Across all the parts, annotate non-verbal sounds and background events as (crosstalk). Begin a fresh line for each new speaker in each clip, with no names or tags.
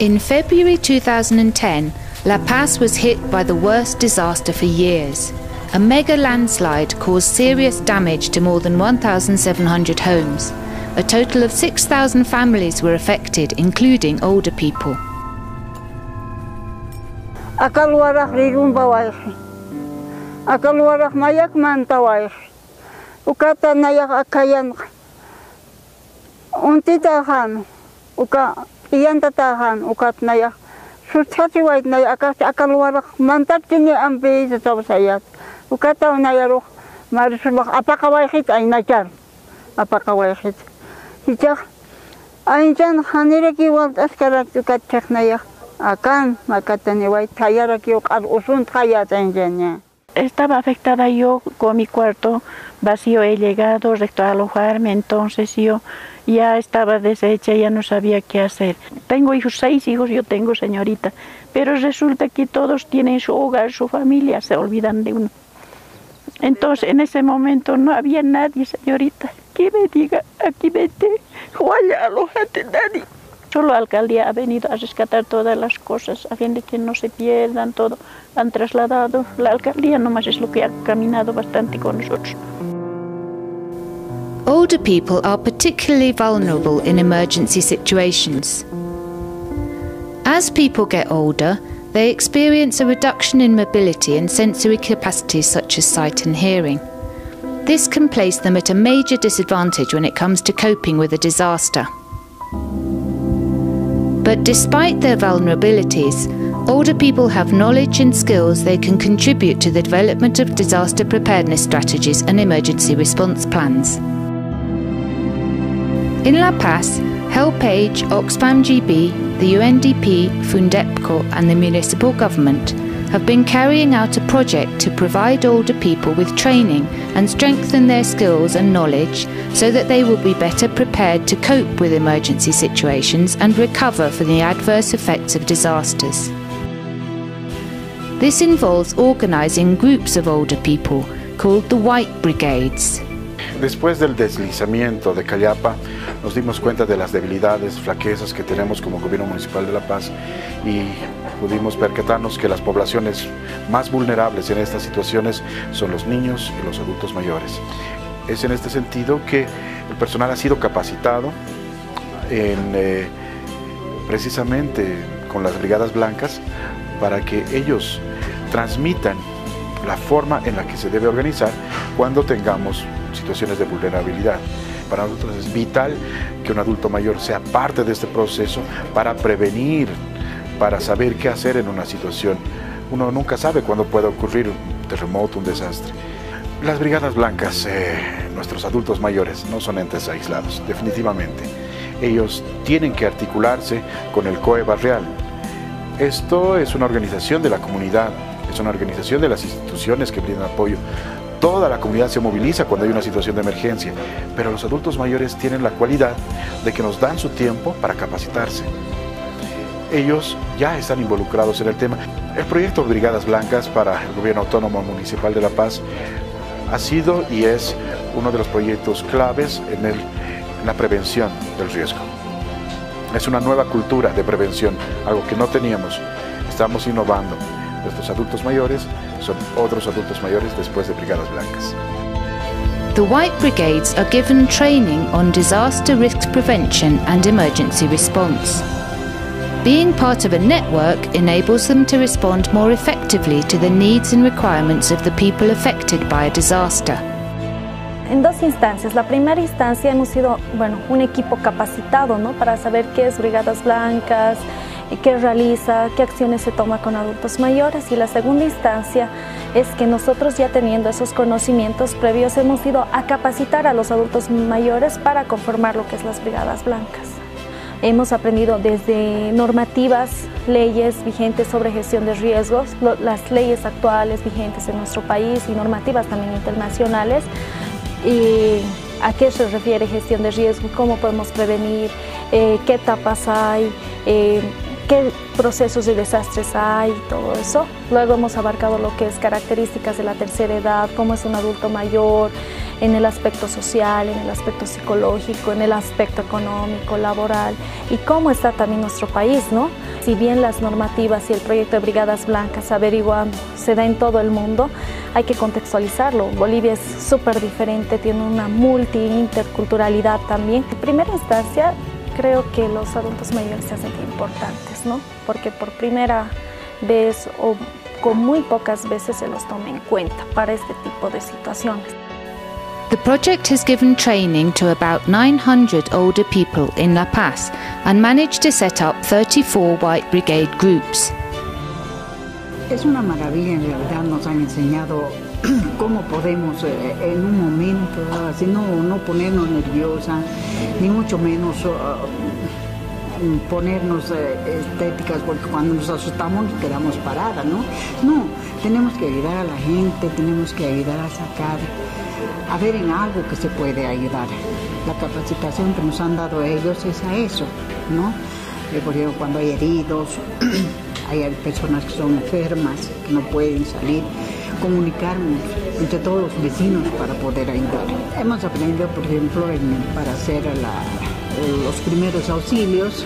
In February 2010, La Paz was hit by the worst disaster for years. A mega landslide caused serious damage to more than 1,700 homes. A total of 6,000 families were affected, including older people.
Rigun mayak. Ukata nayak akayan. Untitahan. Uka piantatahan ukatnayah surchachiwaitnaya akaqcha akalwaraq mantarchini ampiyta tawsayat ukatawnayaruq marisulaq apaqa wayqit aynachar apaqa wayqit hichaq ainchan haniraki walt askarat ukatchaqnayaq akan makataniway thayarak yuqar usun thayat ainchanya
Estaba afectada yo con mi cuarto vacío, he llegado recto a alojarme, entonces yo ya estaba deshecha, ya no sabía qué hacer. Tengo hijos, seis hijos yo tengo, señorita, pero resulta que todos tienen su hogar, su familia, se olvidan de uno. Entonces en ese momento no había nadie, señorita, que me diga, aquí vete, vaya, alojate, nadie. La alcaldía ha venido a rescatar todas las cosas, a fin de que no se pierdan todo. Han trasladado, la alcaldía nomás es lo que ha caminado bastante con nosotros.
Older people are particularly vulnerable in emergency situations. As people get older, they experience a reduction in mobility and sensory capacities such as sight and hearing. This can place them at a major disadvantage when it comes to coping with a disaster. But despite their vulnerabilities, older people have knowledge and skills they can contribute to the development of disaster preparedness strategies and emergency response plans. In La Paz, HelpAge, Oxfam GB, the UNDP, Fundepco, and the municipal government have been carrying out a project to provide older people with training and strengthen their skills and knowledge so that they will be better prepared to cope with emergency situations and recover from the adverse effects of disasters. This involves organising groups of older people called the White Brigades.
Después del deslizamiento de Callapa, nos dimos cuenta de las debilidades, flaquezas que tenemos como gobierno municipal de La Paz y pudimos percatarnos que las poblaciones más vulnerables en estas situaciones son los niños y los adultos mayores. Es en este sentido que el personal ha sido capacitado eh, precisamente con las brigadas blancas para que ellos transmitan la forma en la que se debe organizar cuando tengamos situaciones de vulnerabilidad. Para nosotros es vital que un adulto mayor sea parte de este proceso para prevenir para saber qué hacer en una situación. Uno nunca sabe cuándo puede ocurrir un terremoto, un desastre. Las brigadas blancas, eh, nuestros adultos mayores, no son entes aislados, definitivamente. Ellos tienen que articularse con el COE barrial. Esto es una organización de la comunidad, es una organización de las instituciones que brindan apoyo. Toda la comunidad se moviliza cuando hay una situación de emergencia, pero los adultos mayores tienen la cualidad de que nos dan su tiempo para capacitarse ellos ya están involucrados en el tema. El proyecto Brigadas Blancas para el Gobierno Autónomo Municipal de La Paz ha sido y es uno de los proyectos claves en, la prevención del riesgo. Es una nueva cultura de prevención, algo que no teníamos. Estamos innovando. Nuestros adultos mayores son otros adultos mayores después de Brigadas Blancas.
The White Brigades are given training on disaster risk prevention and emergency response. Being part of a network enables them to respond more effectively to the needs and requirements of the people affected by a disaster.
En dos instancias. La primera instancia hemos sido bueno, un equipo capacitado ¿no? para saber qué es Brigadas Blancas, qué realiza, qué acciones se toma con adultos mayores. Y la segunda instancia es que nosotros ya teniendo esos conocimientos previos hemos ido a capacitar a los adultos mayores para conformar lo que es las Brigadas Blancas. Hemos aprendido desde normativas, leyes vigentes sobre gestión de riesgos, las leyes actuales vigentes en nuestro país y normativas también internacionales. Y a qué se refiere gestión de riesgo, cómo podemos prevenir, eh, qué etapas hay, eh, qué procesos de desastres hay, todo eso. Luego hemos abarcado lo que es características de la tercera edad, cómo es un adulto mayor, en el aspecto social, en el aspecto psicológico, en el aspecto económico, laboral y cómo está también nuestro país, ¿no? Si bien las normativas y el proyecto de Brigadas Blancas averiguando se da en todo el mundo, hay que contextualizarlo. Bolivia es súper diferente, tiene una multi-interculturalidad también. En primera instancia, creo que los adultos mayores se hacen importantes, ¿no? Porque por primera vez o con muy pocas veces se los toma en cuenta para este tipo de situaciones.
The project has given training to about 900 older people in La Paz and managed to set up 34 White Brigade groups.
Es una maravilla, en realidad nos han enseñado (clears throat) cómo podemos eh, en un momento, así no, no ponernos nerviosa, ni mucho menos uh, ponernos eh, estéticas, porque cuando nos asustamos nos quedamos paradas, ¿no? No, tenemos que ayudar a la gente, tenemos que ayudar a sacar a ver en algo que se puede ayudar. La capacitación que nos han dado ellos es a eso, ¿no? Eh, por ejemplo, cuando hay heridos, (clears throat) hay personas que son enfermas, que no pueden salir, comunicarnos entre todos los vecinos para poder ayudar. Hemos aprendido, por ejemplo, para hacer los primeros auxilios,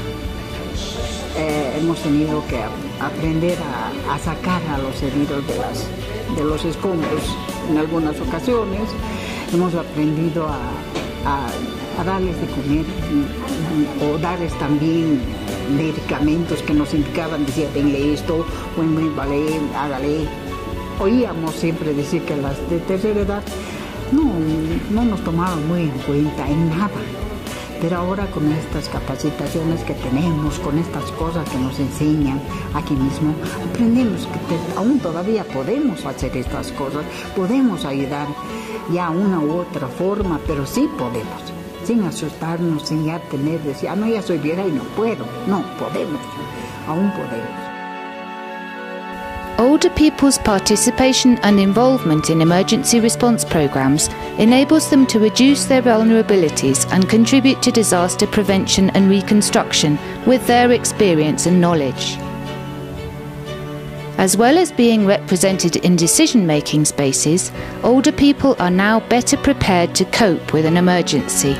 eh, hemos tenido que aprender a, sacar a los heridos de, de los escombros en algunas ocasiones hemos aprendido a, darles de comer o darles también medicamentos que nos indicaban, decía, tenle esto, buen, buen, vale, hágale. Oíamos siempre decir que las de tercera edad no, no nos tomaban muy en cuenta en nada. Pero ahora con estas capacitaciones que tenemos, con estas cosas que nos enseñan aquí mismo, aprendemos que aún todavía podemos hacer estas cosas, podemos ayudar ya una u otra forma, pero sí podemos, sin asustarnos, sin ya tener, decir, ah, no, ya soy vieja y no puedo. No, podemos, aún podemos.
Older people's participation and involvement in emergency response programs enables them to reduce their vulnerabilities and contribute to disaster prevention and reconstruction with their experience and knowledge. As well as being represented in decision making spaces, older people are now better prepared to cope with an emergency.